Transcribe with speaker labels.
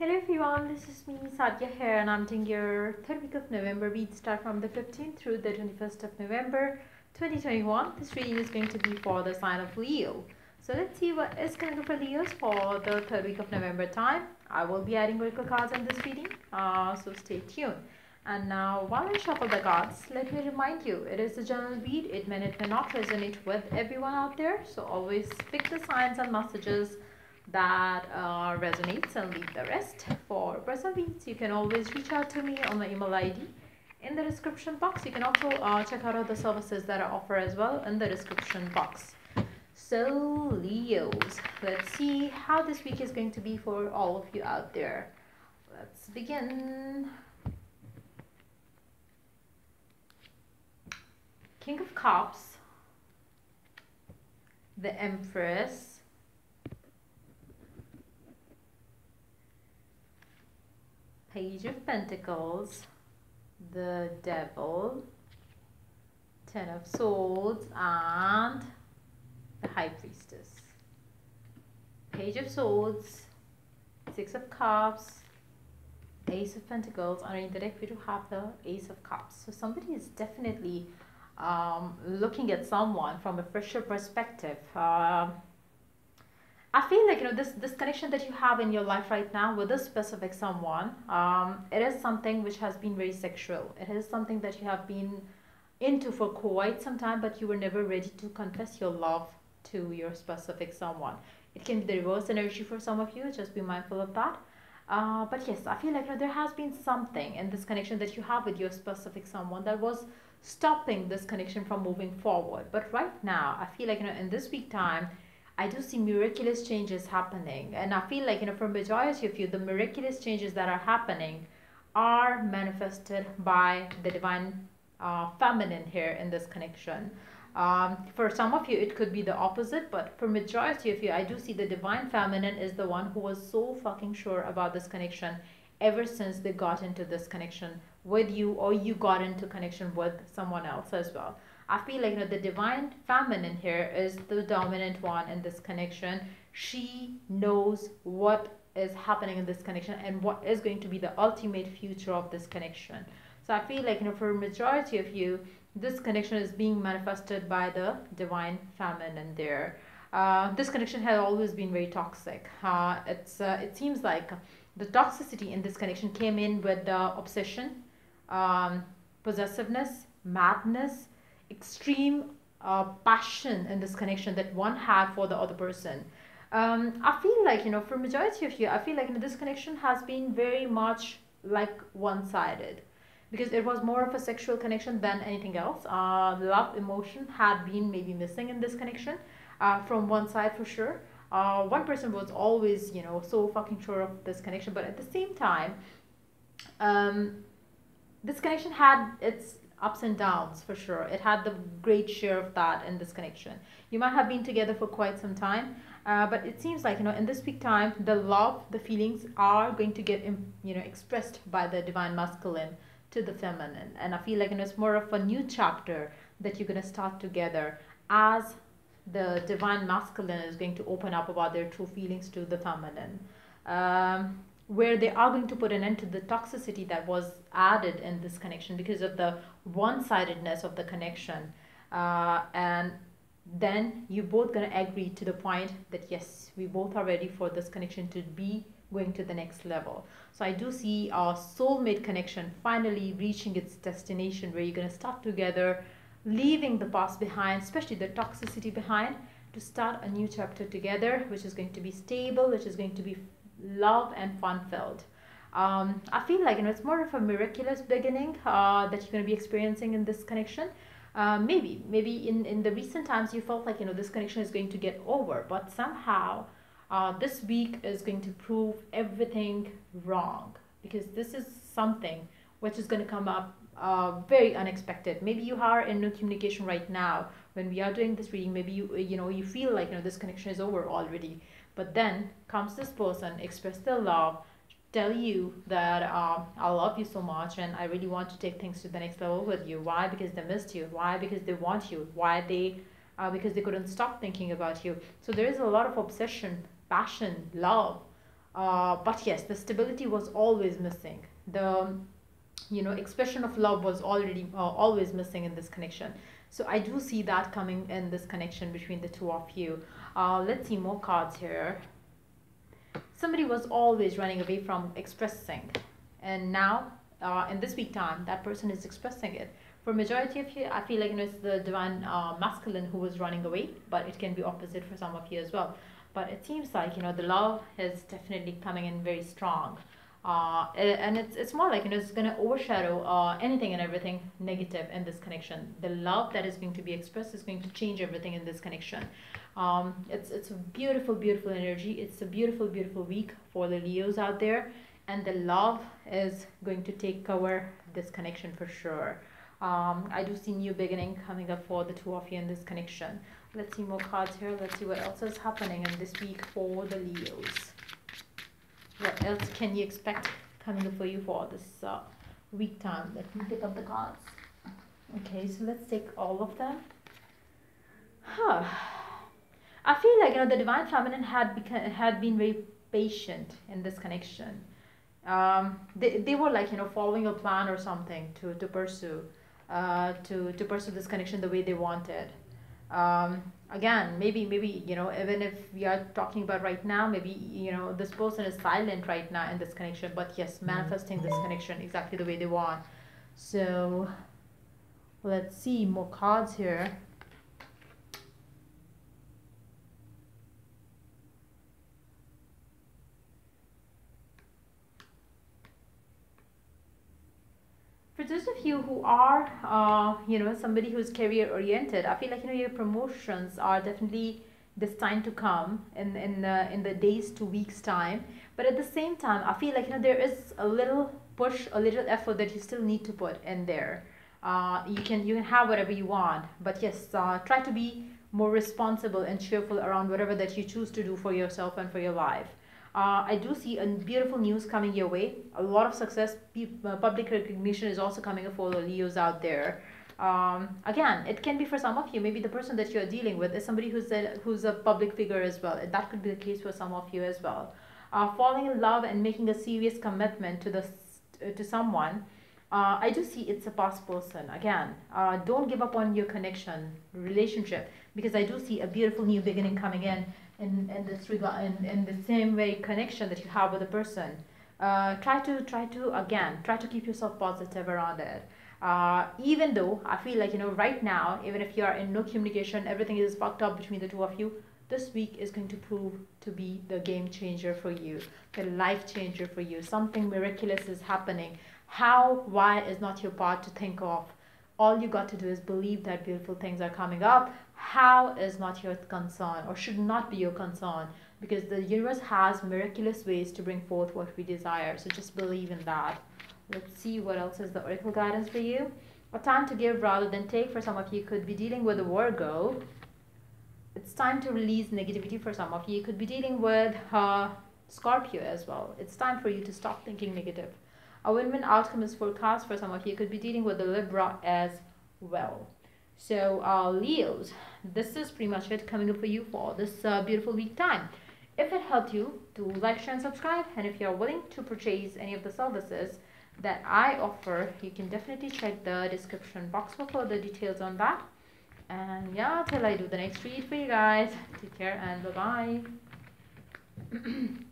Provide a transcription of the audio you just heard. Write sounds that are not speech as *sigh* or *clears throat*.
Speaker 1: Hello everyone, this is me Sadia here and I'm doing your third week of November read start from the 15th through the 21st of November 2021. This reading is going to be for the sign of Leo. So let's see what is going to for Leos for the third week of November time. I will be adding oracle cards in this reading, uh, so stay tuned. And now while I shuffle the cards, let me remind you, it is a general read. It may, it may not resonate with everyone out there. So always pick the signs and messages that uh, resonates and leave the rest. For personal beats, you can always reach out to me on my email ID in the description box. You can also uh, check out other services that I offer as well in the description box. So Leos, let's see how this week is going to be for all of you out there. Let's begin. King of Cups, the Empress, Page of Pentacles, the Devil, Ten of Swords, and the High Priestess. Page of Swords, Six of Cups, Ace of Pentacles. Underneath the deck, we do have the Ace of Cups. So somebody is definitely um, looking at someone from a fresher perspective. Uh, I feel like you know this this connection that you have in your life right now with this specific someone. Um, it is something which has been very sexual. It is something that you have been into for quite some time, but you were never ready to confess your love to your specific someone. It can be the reverse energy for some of you. Just be mindful of that. Uh, but yes, I feel like you know, there has been something in this connection that you have with your specific someone that was stopping this connection from moving forward. But right now, I feel like you know in this week time I do see miraculous changes happening. And I feel like, you know, for majority of you, the miraculous changes that are happening are manifested by the divine uh, feminine here in this connection. Um, for some of you, it could be the opposite, but for majority of you, I do see the divine feminine is the one who was so fucking sure about this connection ever since they got into this connection with you or you got into connection with someone else as well. I feel like you know, the divine feminine here is the dominant one in this connection. She knows what is happening in this connection and what is going to be the ultimate future of this connection. So I feel like you know for majority of you, this connection is being manifested by the divine feminine there. Uh, this connection has always been very toxic. Uh, it's uh, it seems like the toxicity in this connection came in with the obsession, um, possessiveness, madness, extreme uh, passion in this connection that one had for the other person. Um, I feel like, you know, for majority of you, I feel like you know, this connection has been very much like one-sided because it was more of a sexual connection than anything else. Uh, love, emotion had been maybe missing in this connection uh, from one side for sure. Uh, one person was always, you know, so fucking sure of this connection, but at the same time, um, this connection had its ups and downs for sure. It had the great share of that in this connection. You might have been together for quite some time, uh, but it seems like you know in this peak time, the love, the feelings are going to get you know expressed by the divine masculine to the feminine, and I feel like you know it's more of a new chapter that you're gonna start together as the divine masculine is going to open up about their true feelings to the feminine. Um, where they are going to put an end to the toxicity that was added in this connection because of the one-sidedness of the connection. Uh, and then you both going to agree to the point that yes we both are ready for this connection to be going to the next level. So i do see our soulmate connection finally reaching its destination where you're going to start together leaving the past behind especially the toxicity behind to start a new chapter together which is going to be stable which is going to be love and fun filled. Um, I feel like you know it's more of a miraculous beginning uh, that you're going to be experiencing in this connection. Uh, maybe maybe in in the recent times you felt like you know this connection is going to get over, but somehow uh, this week is going to prove everything wrong because this is something which is going to come up uh, very unexpected. Maybe you are in no communication right now when we are doing this reading. Maybe you you know you feel like you know this connection is over already but then comes this person, express their love, tell you that um, I love you so much and I really want to take things to the next level with you. Why? Because they missed you. Why? Because they want you. Why? They uh, because they couldn't stop thinking about you. So there is a lot of obsession, passion, love uh, but yes the stability was always missing the you know expression of love was already uh, always missing in this connection. So i do see that coming in this connection between the two of you. Uh, let's see more cards here. Somebody was always running away from expressing. And now uh, in this week time that person is expressing it. For majority of you i feel like you know, it's the divine uh, masculine who was running away but it can be opposite for some of you as well. But it seems like you know the love is definitely coming in very strong uh, and it's it's more like you know it's going to overshadow uh, anything and everything negative in this connection. The love that is going to be expressed is going to change everything in this connection. Um, it's it's a beautiful beautiful energy. It's a beautiful beautiful week for the leos out there. And the love is going to take cover this connection for sure. Um, I do see new beginning coming up for the two of you in this connection. Let's see more cards here. Let's see what else is happening in this week for the Leos what else can you expect coming up for you for this uh, week time? Let me pick up the cards. Okay so let's take all of them. Huh. I feel like you know the divine feminine had become, had been very patient in this connection. Um, they, they were like you know following a plan or something to, to pursue uh, to to pursue this connection the way they wanted um, again maybe maybe you know even if we are talking about right now maybe you know this person is silent right now in this connection but yes mm-hmm. manifesting this connection exactly the way they want so let's see more cards here those of you who are uh, you know somebody who's career oriented. I feel like you know your promotions are definitely destined to come in in the in the days to weeks time. But at the same time i feel like you know there is a little push a little effort that you still need to put in there. Uh, you can you can have whatever you want. But yes uh, try to be more responsible and cheerful around whatever that you choose to do for yourself and for your life uh, I do see a beautiful news coming your way. A lot of success, uh, public recognition is also coming for the Leos out there. Um, again, it can be for some of you. Maybe the person that you're dealing with is somebody who's a, who's a public figure as well. That could be the case for some of you as well. Uh, falling in love and making a serious commitment to the to someone. Uh, I do see it's a past person. Again, uh, don't give up on your connection, relationship, because I do see a beautiful new beginning coming in in, in this regard in, in the same way connection that you have with a person. Uh, try to try to again try to keep yourself positive around it. Uh, even though i feel like you know right now even if you are in no communication everything is fucked up between the two of you this week is going to prove to be the game changer for you the life changer for you. Something miraculous is happening. How why is not your part to think of? All you got to do is believe that beautiful things are coming up how is not your concern or should not be your concern? Because the universe has miraculous ways to bring forth what we desire so just believe in that. Let's see what else is the oracle guidance for you. A time to give rather than take for some of you could be dealing with a virgo it's time to release negativity for some of you you could be dealing with uh, scorpio as well. It's time for you to stop thinking negative. A win-win outcome is forecast for some of you could be dealing with the libra as well so uh, Leos, this is pretty much it coming up for you for this uh, beautiful week time. If it helped you, do like, share and subscribe. And if you're willing to purchase any of the services that I offer, you can definitely check the description box for further details on that. And yeah, till I do the next read for you guys. Take care and bye-bye. *clears throat*